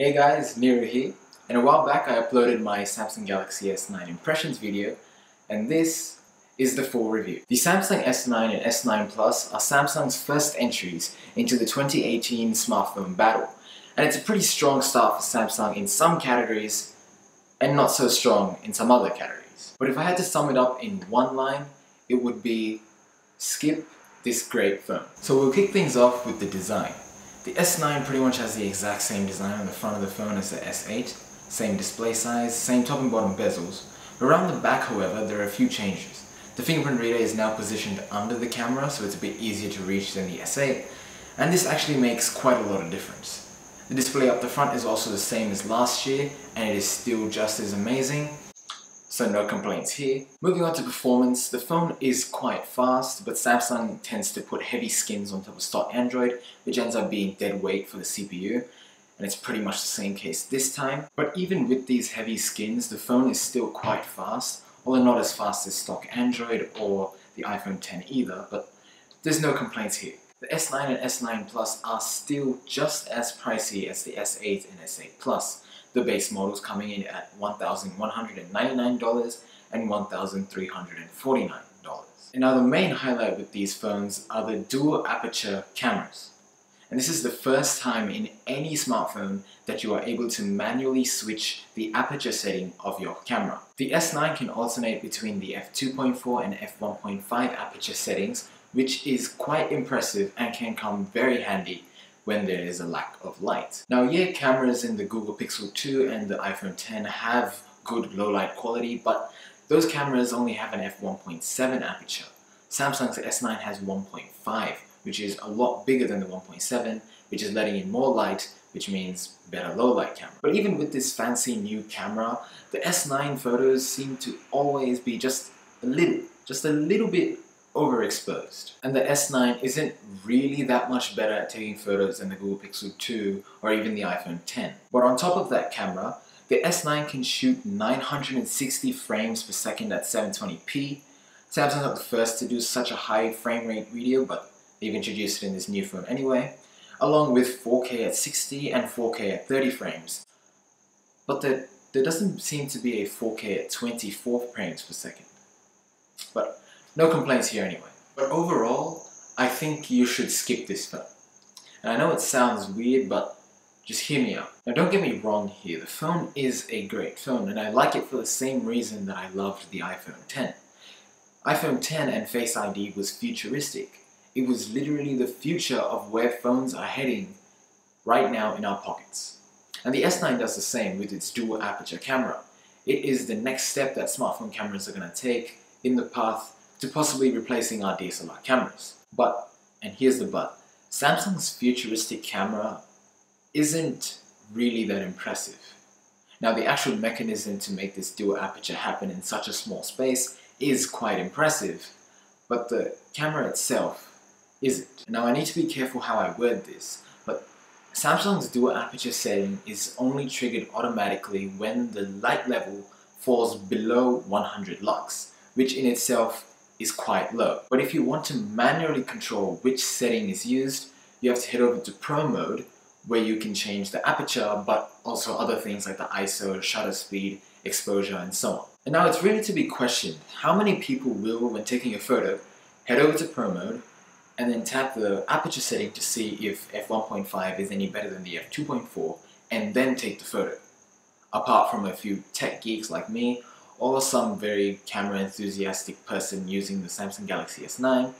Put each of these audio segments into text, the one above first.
Hey guys, Niru here, and a while back I uploaded my Samsung Galaxy S9 impressions video, and this is the full review. The Samsung S9 and S9 Plus are Samsung's first entries into the 2018 smartphone battle, and it's a pretty strong start for Samsung in some categories, and not so strong in some other categories. But if I had to sum it up in one line, it would be skip this great phone. So we'll kick things off with the design. The S9 pretty much has the exact same design on the front of the phone as the S8, same display size, same top and bottom bezels. Around the back however, there are a few changes. The fingerprint reader is now positioned under the camera so it's a bit easier to reach than the S8, and this actually makes quite a lot of difference. The display up the front is also the same as last year and it is still just as amazing, so no complaints here. Moving on to performance, the phone is quite fast, but Samsung tends to put heavy skins on top of stock Android, which ends up being dead weight for the CPU, and it's pretty much the same case this time. But even with these heavy skins, the phone is still quite fast, although not as fast as stock Android or the iPhone 10 either, but there's no complaints here. The S9 and S9 Plus are still just as pricey as the S8 and S8 Plus, the base models coming in at $1,199 and $1,349. And now the main highlight with these phones are the dual aperture cameras. And this is the first time in any smartphone that you are able to manually switch the aperture setting of your camera. The S9 can alternate between the f2.4 and f1.5 aperture settings, which is quite impressive and can come very handy when there is a lack of light. Now yeah, cameras in the Google Pixel 2 and the iPhone 10 have good low light quality, but those cameras only have an f1.7 aperture. Samsung's S9 has 1.5, which is a lot bigger than the 1.7, which is letting in more light, which means better low light camera. But even with this fancy new camera, the S9 photos seem to always be just a little, just a little bit overexposed. And the S9 isn't really that much better at taking photos than the Google Pixel 2 or even the iPhone 10. But on top of that camera, the S9 can shoot 960 frames per second at 720p. Samsung's not the first to do such a high frame rate video, but they've introduced it in this new phone anyway, along with 4K at 60 and 4K at 30 frames. But there, there doesn't seem to be a 4K at 24 frames per second. But no complaints here anyway. But overall, I think you should skip this phone. And I know it sounds weird, but just hear me out. Now don't get me wrong here, the phone is a great phone and I like it for the same reason that I loved the iPhone 10. iPhone 10 and Face ID was futuristic. It was literally the future of where phones are heading right now in our pockets. And the S9 does the same with its dual aperture camera. It is the next step that smartphone cameras are going to take in the path to possibly replacing our DSLR cameras. But, and here's the but, Samsung's futuristic camera isn't really that impressive. Now the actual mechanism to make this dual aperture happen in such a small space is quite impressive, but the camera itself isn't. Now I need to be careful how I word this, but Samsung's dual aperture setting is only triggered automatically when the light level falls below 100 lux, which in itself is quite low. But if you want to manually control which setting is used, you have to head over to Pro mode where you can change the aperture but also other things like the ISO, shutter speed, exposure and so on. And now it's really to be questioned, how many people will, when taking a photo, head over to Pro mode and then tap the aperture setting to see if f1.5 is any better than the f2.4 and then take the photo. Apart from a few tech geeks like me or some very camera enthusiastic person using the Samsung Galaxy S9,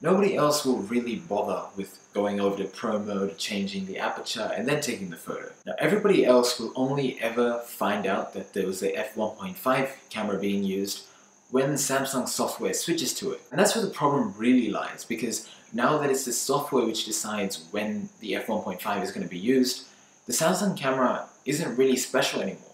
nobody else will really bother with going over to Pro mode, changing the aperture, and then taking the photo. Now everybody else will only ever find out that there was a f1.5 camera being used when Samsung software switches to it. And that's where the problem really lies, because now that it's the software which decides when the f1.5 is going to be used, the Samsung camera isn't really special anymore.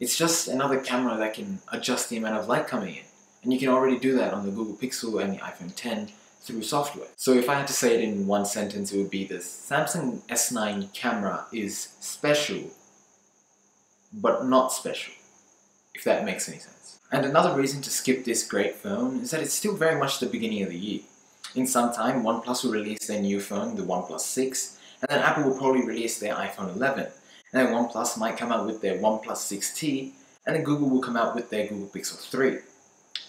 It's just another camera that can adjust the amount of light coming in. And you can already do that on the Google Pixel and the iPhone 10 through software. So if I had to say it in one sentence, it would be this. Samsung S9 camera is special, but not special, if that makes any sense. And another reason to skip this great phone is that it's still very much the beginning of the year. In some time, OnePlus will release their new phone, the OnePlus 6, and then Apple will probably release their iPhone 11. And then OnePlus might come out with their OnePlus 6T, and then Google will come out with their Google Pixel 3.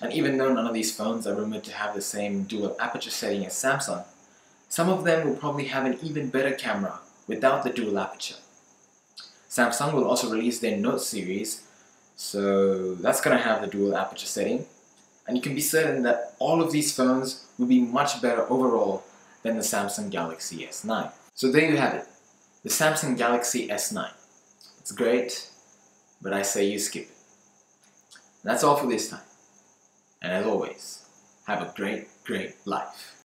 And even though none of these phones are rumored to have the same dual aperture setting as Samsung, some of them will probably have an even better camera without the dual aperture. Samsung will also release their Note series, so that's going to have the dual aperture setting. And you can be certain that all of these phones will be much better overall than the Samsung Galaxy S9. So there you have it, the Samsung Galaxy S9. It's great, but I say you skip it. That's all for this time. And as always, have a great, great life.